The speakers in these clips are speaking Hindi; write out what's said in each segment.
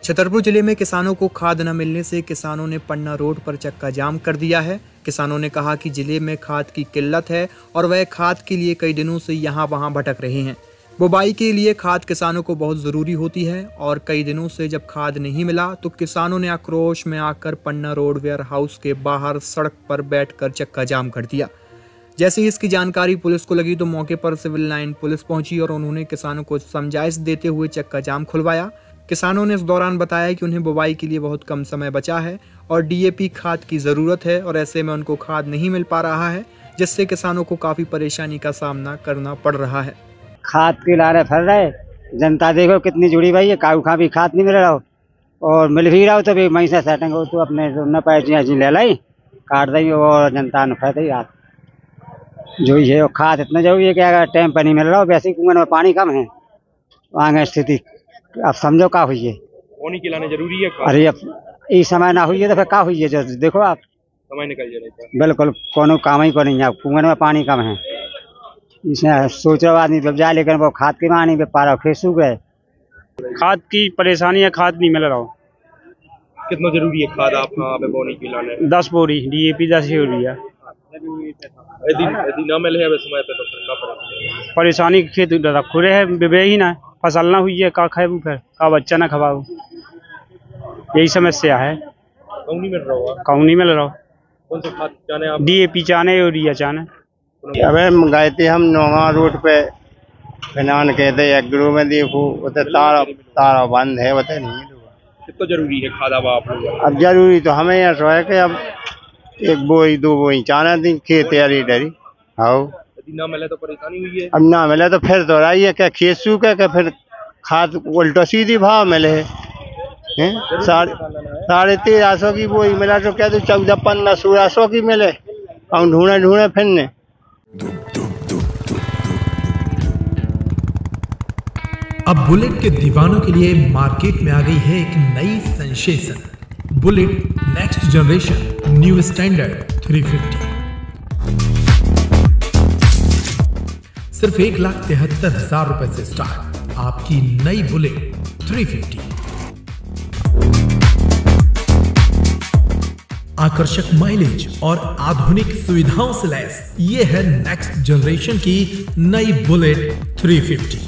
छतरपुर ज़िले में किसानों को खाद न मिलने से किसानों ने पन्ना रोड पर चक्का जाम कर दिया है। किसानों ने कहा कि ज़िले में खाद की किल्लत है और वह खाद के लिए कई दिनों से यहाँ वहाँ भटक रहे हैं। बुबाई के लिए खाद किसानों को बहुत ज़रूरी होती है और कई दिनों से जब खाद नहीं मिला तो किसानों ने आक्रोश में आकर पन्ना रोड वेयर हाउस के बाहर सड़क पर बैठकर चक्का जाम कर दिया। जैसे ही इसकी जानकारी पुलिस को लगी तो मौके पर सिविल लाइन पुलिस पहुँची और उन्होंने किसानों को समझाइश देते हुए चक्का जाम खुलवाया। किसानों ने इस दौरान बताया कि उन्हें बुवाई के लिए बहुत कम समय बचा है और डीएपी खाद की ज़रूरत है और ऐसे में उनको खाद नहीं मिल पा रहा है, जिससे किसानों को काफ़ी परेशानी का सामना करना पड़ रहा है। खाद के लारे फर रहे जनता देखो कितनी जुड़ी भाई है। काऊ खा भी खाद नहीं मिल रहा हो। और मिल भी रहा हो तो भी वहीं से सेटिंग हो तो अपने ले लाई। काट दी और जनता ने फैद यार जो ये खाद इतना ज़रूरी है कि अगर टाइम पर नहीं मिल रहा हो वैसे ही कुएँ में पानी कम है। वहाँ स्थिति अब समझो का हुई है। पानी खिलाना ज़रूरी है अरे अब इस समय ना हुई है तो फिर का हुई है? जो देखो आप। समय निकल जाएगा बिल्कुल कोनो काम ही को नहीं है। कुएँ में पानी कम है। इसमें सोच रहा आदमी जब जाए लेकिन वो खाद के मानी पे पारा खेत सूख गए। खाद की परेशानी है खाद नहीं मिल रहा हो। कितना ज़रूरी है खाद आप पे पानी खिलाने दस बोरी डीएपी दस यदि ना मिले है समय पे तो परेशानी के खेत खुरे है बेबे ही ना फ़सल ना हुई है का खाए फिर? का बच्चा ना खवाओ। यही समस्या है। कौन नहीं मिल रहा होगा? कहूँ नहीं मिल रहा कौन सा खाद जाने आप? डीएपी चाने यूरिया चाने अबे गए थे हम नोहा रोड पे। फिनान कहते एग्रो में देखो उते तारा तारा बंद है उते नहीं। कितना ज़रूरी है खाद अब आप लोग अब ज़रूरी तो हमें यहाँ सो है कि अब एक बोई दो बोई चाना थी खेत तैयारी डरी। हाँ यदि ना मिले तो परेशानी हुई है? अब ना मिले तो फिर तो रही है क्या खेत सूखे क्या फिर खाद उल्टा सीधी भाव मिले है? साढ़े साढ़े तेरह सौ की बोई मिला तो क्या तो चौदह पंद्रह सोलह सौ की मिले? और ढूंढे ढूंढे फिरने अब बुलेट के दीवानों के लिए मार्केट में आ गई है एक नई sensation. Bullet next generation new standard 350 सिर्फ़ एक लाख तिहत्तर हज़ार रुपए से स्टार्ट। आपकी नई बुलेट 350 आकर्षक माइलेज और आधुनिक सुविधाओं से लैस, ये है नेक्स्ट जनरेशन की नई बुलेट 350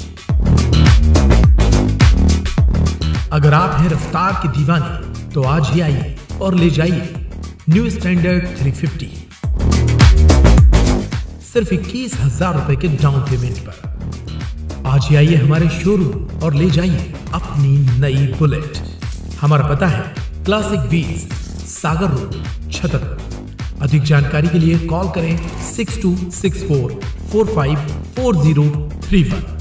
अगर आप हैं रफ्तार की दीवानी तो आज ही आइए और ले जाइए न्यू स्टैंडर्ड 350 सिर्फ़ इक्कीस हज़ार रुपए के डाउन पेमेंट पर। आज आइए हमारे शोरूम और ले जाइए अपनी नई बुलेट हमारा पता है क्लासिक बीस सागर रोड छतरपुर अधिक जानकारी के लिए कॉल करें six two six four four five four zero three one